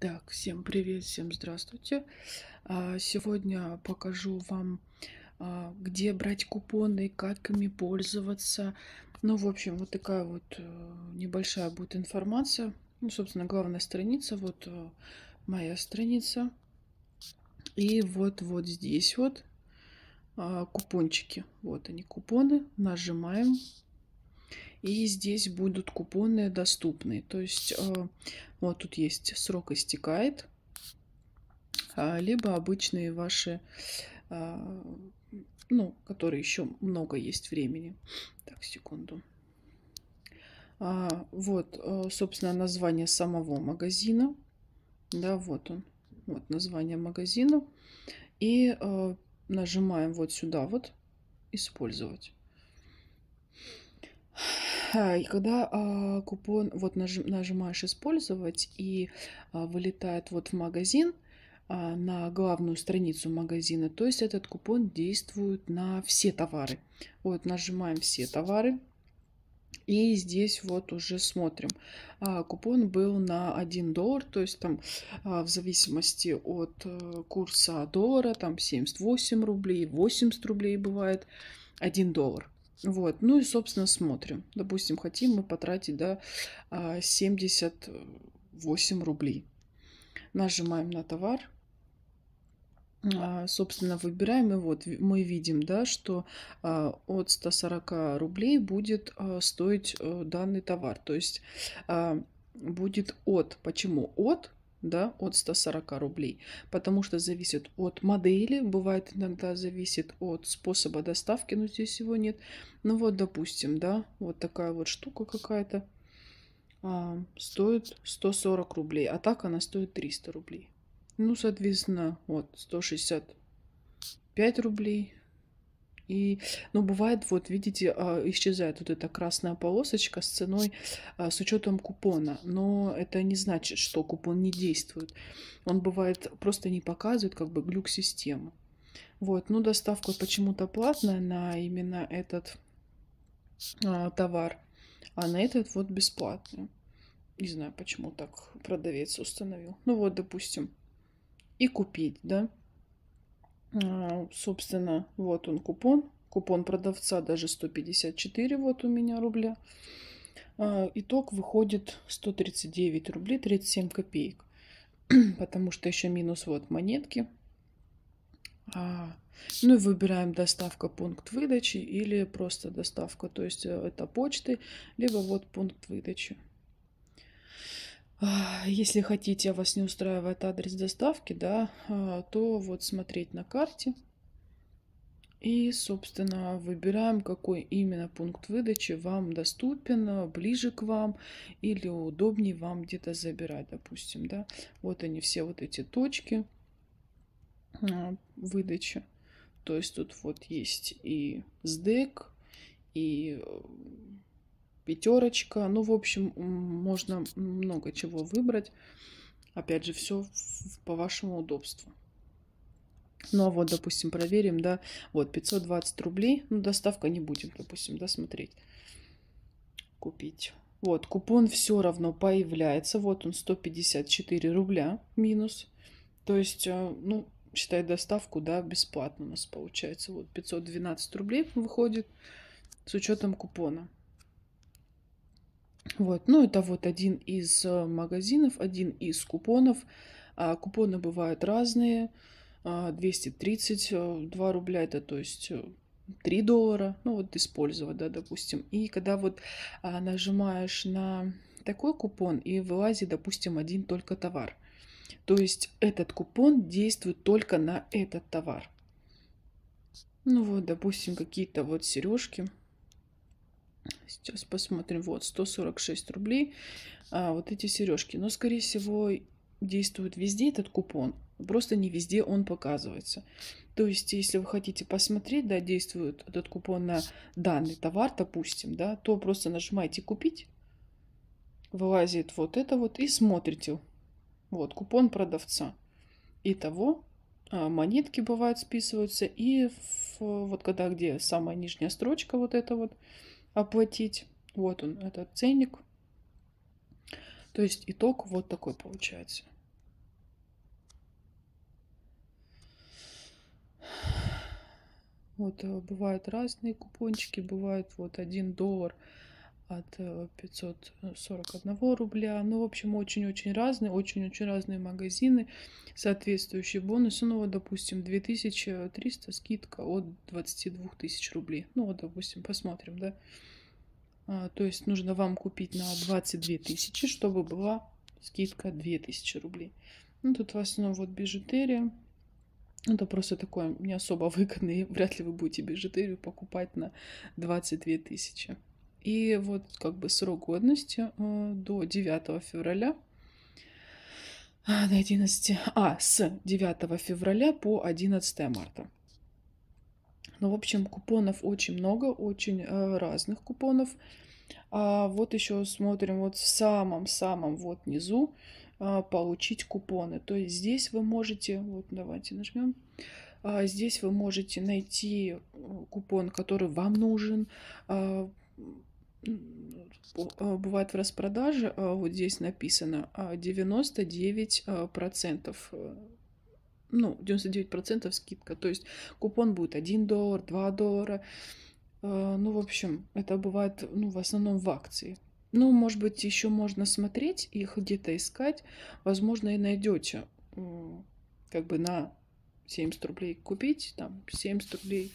Так, всем привет, всем здравствуйте. А, Сегодня покажу вам, а, где брать купоны, как ими пользоваться. Ну, в общем, вот такая вот э, небольшая будет информация. Ну, собственно, главная страница, вот э, моя страница. И вот вот здесь вот а, купончики. Вот они, купоны. Нажимаем. И здесь будут купоны доступны. То есть э, вот тут есть срок истекает, а, либо обычные ваши, а, ну, которые еще много есть времени. Так, секунду. А, вот, э, собственно, название самого магазина. Да, вот он. Вот название магазина. И э, нажимаем вот сюда вот «Использовать». И когда а, купон вот нажим, нажимаешь использовать и а, вылетает вот в магазин а, на главную страницу магазина, то есть этот купон действует на все товары. Вот нажимаем все товары. И здесь вот уже смотрим. А, купон был на 1 доллар, то есть там а, в зависимости от а, курса доллара, там 78 рублей, 80 рублей бывает 1 доллар. Вот, ну и, собственно, смотрим. Допустим, хотим мы потратить, да, 78 рублей. Нажимаем на товар. А, собственно, выбираем, и вот мы видим, да, что а, от 140 рублей будет а, стоить э, данный товар. То есть будет от. Почему от? Да, от 140 рублей, потому что зависит от модели, бывает иногда зависит от способа доставки, но здесь его нет. Ну вот, допустим, да, вот такая вот штука какая-то а, стоит 140 рублей, а так она стоит 300 рублей. Ну, соответственно, вот 165 рублей, и, ну, бывает, вот, видите, а, исчезает вот эта красная полосочка с ценой, а, с учетом купона. Но это не значит, что купон не действует. Он бывает, просто не показывает, как бы, глюк системы. Вот, ну, доставка почему-то платная на именно этот а, товар, а на этот вот бесплатный. Не знаю, почему так продавец установил. Ну вот, допустим, и купить, да. А, собственно, вот он купон. Купон продавца даже 154 вот у меня рубля. А, итог выходит 139 рублей 37 копеек. Потому что еще минус вот монетки. А, ну и выбираем доставка пункт выдачи или просто доставка. То есть э, это почты, либо вот пункт выдачи. Если хотите, а вас не устраивает адрес доставки, да, а, то вот смотреть на карте. И, собственно, выбираем, какой именно пункт выдачи вам доступен, ближе к вам или удобнее вам где-то забирать, допустим, да. Вот они все вот эти точки а, выдачи. То есть тут вот есть и СДЭК, и э, пятерочка. Ну, в общем, можно много чего выбрать. Опять же, все по вашему удобству. Ну, а вот, допустим, проверим, да, вот 520 рублей. Ну, доставка не будем, допустим, да, смотреть. Купить. Вот, купон все равно появляется. Вот он, 154 рубля минус. То есть, э, ну, считай доставку, да, бесплатно у нас получается. Вот 512 рублей выходит с учетом купона. Вот, ну это вот один из э, магазинов, один из купонов. А, купоны бывают разные. 232 а, рубля, это то есть 3 э, доллара, ну вот использовать, да, допустим. И когда вот а, нажимаешь на такой купон и вылазит, допустим, один только товар. То есть этот купон действует только на этот товар. Ну вот, допустим, какие-то вот сережки. Сейчас посмотрим. Вот, 146 рублей. А, вот эти сережки. Но, скорее всего, действует везде этот купон. Просто не везде он показывается. То есть, если вы хотите посмотреть, да, действует этот купон на данный товар, допустим, да, то просто нажимаете «Купить». Вылазит вот это вот и смотрите. Вот, купон продавца. Итого, а, монетки бывают списываются. И в, вот когда где самая нижняя строчка, вот это вот, оплатить. Вот он, этот ценник. То есть итог вот такой получается. Вот э, бывают разные купончики, бывают вот один доллар от 541 э, рубля. Ну, в общем, очень-очень разные, очень-очень разные магазины, соответствующие бонусы. Ну, вот, допустим, 2300 скидка от 22 тысяч рублей. Ну, вот, допустим, посмотрим, да. А, то есть нужно вам купить на 22 тысячи, чтобы была скидка 2000 рублей. Ну, тут в основном вот бижутерия. Это просто такое не особо выгодно, вряд ли вы будете бижутерию покупать на 22 тысячи. И вот как бы срок годности э, до 9 февраля а, до 11, а, с 9 февраля по 11 марта. Ну, в общем, купонов очень много, очень э, разных купонов. А вот еще смотрим вот в самом-самом вот низу а, получить купоны. То есть здесь вы можете, вот давайте нажмем, а, здесь вы можете найти купон, который вам нужен. А бывает в распродаже, а, вот здесь написано 99 а, процентов э, ну, 99% скидка. То есть купон будет 1 доллар, 2 доллара. Ну, в общем, это бывает, ну, в основном в акции. Ну, может быть, еще можно смотреть их где-то искать. Возможно, и найдете как бы на 70 рублей купить, там 70 рублей,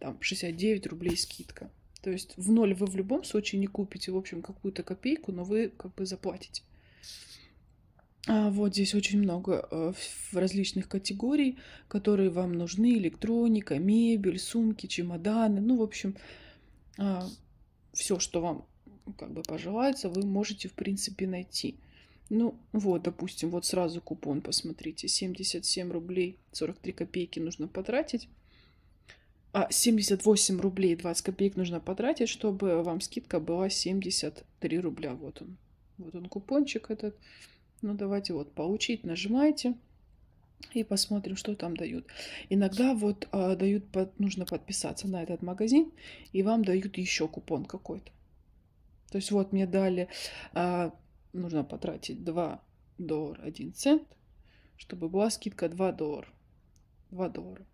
там 69 рублей скидка. То есть в ноль вы в любом случае не купите, в общем, какую-то копейку, но вы как бы заплатите. А вот здесь очень много э, различных категорий, которые вам нужны. Электроника, мебель, сумки, чемоданы. Ну, в общем, э, все, что вам как бы пожелается, вы можете, в принципе, найти. Ну, вот, допустим, вот сразу купон, посмотрите, 77 рублей 43 копейки нужно потратить а 78 рублей 20 копеек нужно потратить, чтобы вам скидка была 73 рубля. Вот он. Вот он купончик этот. Ну, давайте вот получить, нажимаете и посмотрим, что там дают. Иногда вот а, дают, под, нужно подписаться на этот магазин, и вам дают еще купон какой-то. То есть вот мне дали, а, нужно потратить 2 доллара 1 цент, чтобы была скидка 2 доллара. 2 доллара.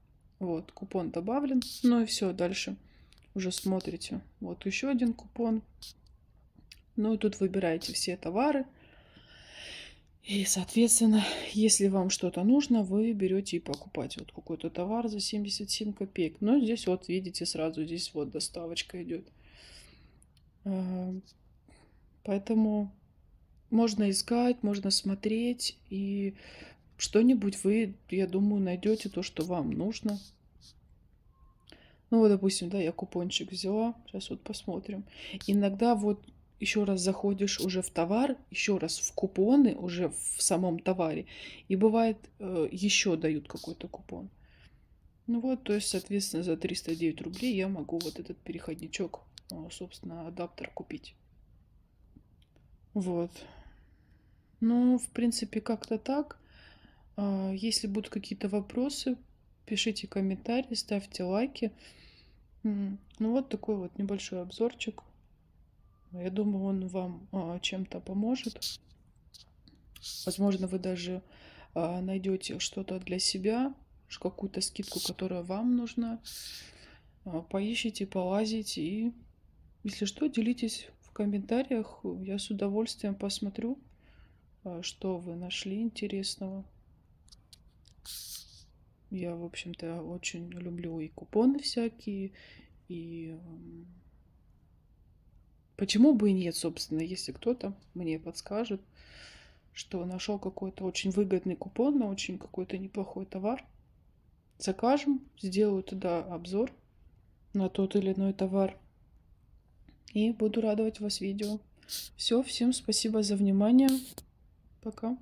Вот, купон добавлен. Ну и все, дальше уже смотрите. Вот еще один купон. Ну и тут выбираете все товары. И, соответственно, если вам что-то нужно, вы берете и покупаете вот какой-то товар за 77 копеек. Но здесь вот видите сразу, здесь вот доставочка идет. А, поэтому можно искать, можно смотреть и что-нибудь вы, я думаю, найдете то, что вам нужно. Ну вот, допустим, да, я купончик взяла. Сейчас вот посмотрим. Иногда вот еще раз заходишь уже в товар, еще раз в купоны, уже в самом товаре. И бывает, э, еще дают какой-то купон. Ну вот, то есть, соответственно, за 309 рублей я могу вот этот переходничок, э, собственно, адаптер купить. Вот. Ну, в принципе, как-то так. А, если будут какие-то вопросы, пишите комментарии, ставьте лайки. Ну вот такой вот небольшой обзорчик. Я думаю, он вам а, чем-то поможет. Возможно, вы даже а, найдете что-то для себя, какую-то скидку, которая вам нужна. Поищите, полазите и, если что, делитесь в комментариях. Я с удовольствием посмотрю, что вы нашли интересного. Я, в общем-то, очень люблю и купоны всякие, и почему бы и нет, собственно, если кто-то мне подскажет, что нашел какой-то очень выгодный купон на очень какой-то неплохой товар. Закажем, сделаю туда обзор на тот или иной товар. И буду радовать вас видео. Все, всем спасибо за внимание. Пока.